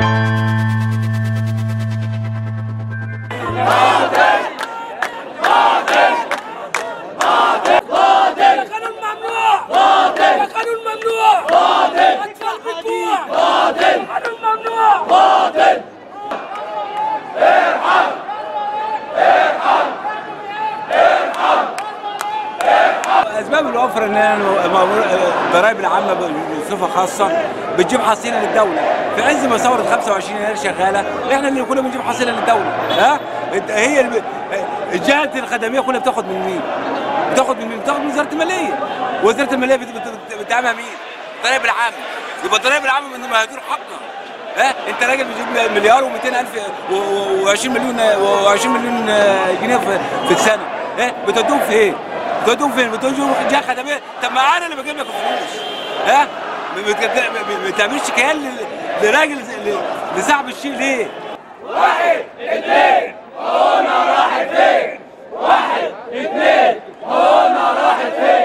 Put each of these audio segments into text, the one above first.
قانون أسباب الوفره إن الضرائب العامه بصفة خاصة بتجيب حصيلة للدولة. في عز ما ثوره 25 يناير شغالة إحنا اللي كنا بنجيب حصيلة للدولة. ها؟ هي الجهات الخدمية كلها بتاخد من مين؟ بتاخد من مين؟ بتاخد من وزارة المالية. وزارة المالية بت- بت- بتدعمها مين؟ الضرائب العامه يبقى الضرائب العامه من مهدور حقها. ها؟ إنت راجل بتجيب مليار و200 ألف و20 مليون و20 مليون جنيه في- السنة. ها؟ بتودوهم في إيه؟ بتودوهم فين؟ بتودوهم جهه خدميه طب ما أنا اللي بجيب لك الفلوس ها؟ ما بتعملش كيان لراجل لصاحب الشيء ليه؟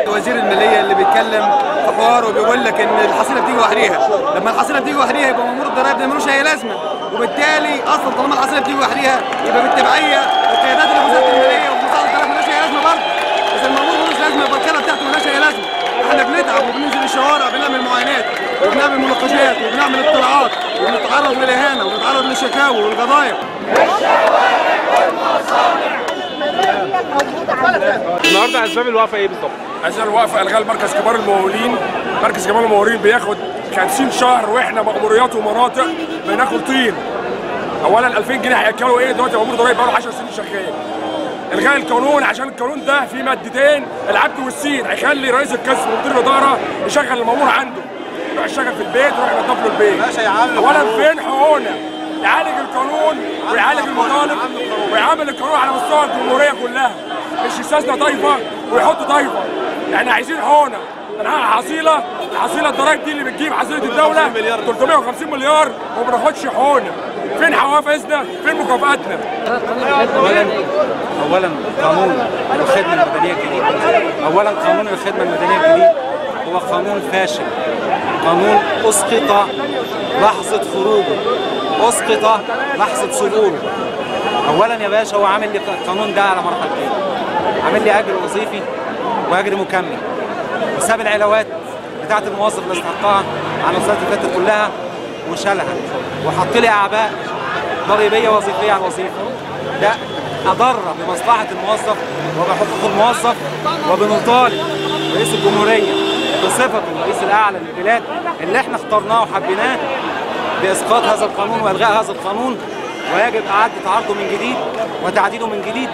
وزير المالية اللي بيتكلم في حوار وبيقول لك إن الحصيلة بتيجي وحديها. لما الحصيلة بتيجي وحديها يبقى مامور الضرائب ده ملوش أي لازمة. وبالتالي أصلا طالما الحصيلة بتيجي وحديها يبقى بالتبعية القيادات اللي في وزاره الماليه وفي وزاره الضرائب ملوش اي لازمه برضه اذا المامور ملوش لازمه يبقى القياده بتاعته ملوش اي لازمه إحنا بنتعب وبننزل الشوارع بنعمل معاينات وبنعمل مناقشات وبنعمل اطلاعات وبنتعرض للإهانة وبنتعرض للشكاوى والقضايا. النهارده اسباب الوقفه إيه بالظبط؟ عشان الوقفه الغاء مركز كبار الممولين مركز كبار الممولين بياخد 50 شهر وإحنا مأموريات ومناطق بناكل طين. اولا 2000 جنيه هيأكلوا إيه؟ دلوقتي مأمور ضريبي بقاله 10 سنين شغال. إلغاء القانون عشان القانون ده فيه مادتين العبد والسين هيخلي رئيس القسم ومدير الإدارة يشغل المأمور عنده. يروح يشتغل في البيت ويروح ينظف له البيت. اولا فين حقوقنا؟ يعالج القانون ويعالج المطالب ويعامل القانون على مستوى الجمهورية كلها. مش يستثنى طائفه ويحط طائفه إحنا عايزين حقوقنا. حصيلة الحصيله الضرايب دي اللي بتجيب حصيلة الدولة 350 مليار وما بناخدش حقوقنا. فين حوافزنا؟ فين مكافآتنا؟ اولا اولا قانون الخدمة المدنية الجديد. اولا قانون الخدمة المدنية الجديد هو قانون فاشل. قانون أسقط لحظة خروجه. أسقط لحظة صدوره اولا يا باشا هو عامل لي القانون ده على مرحلتين عامل لي أجر وظيفي وأجر مكمل. وساب العلاوات بتاعت الموظف اللي استحقها على اللي فاتت كلها وشالها. وحط لي أعباء ضريبيه وظيفية على الوظيفه ده أضر بمصلحة الموظف وبحقوق الموظف وبنطالب رئيس الجمهورية بصفته الرئيس الأعلى للبلاد اللي إحنا اخترناه وحبيناه بإسقاط هذا القانون وإلغاء هذا القانون. ويجب إعادة عرضه من جديد وتعديله من جديد.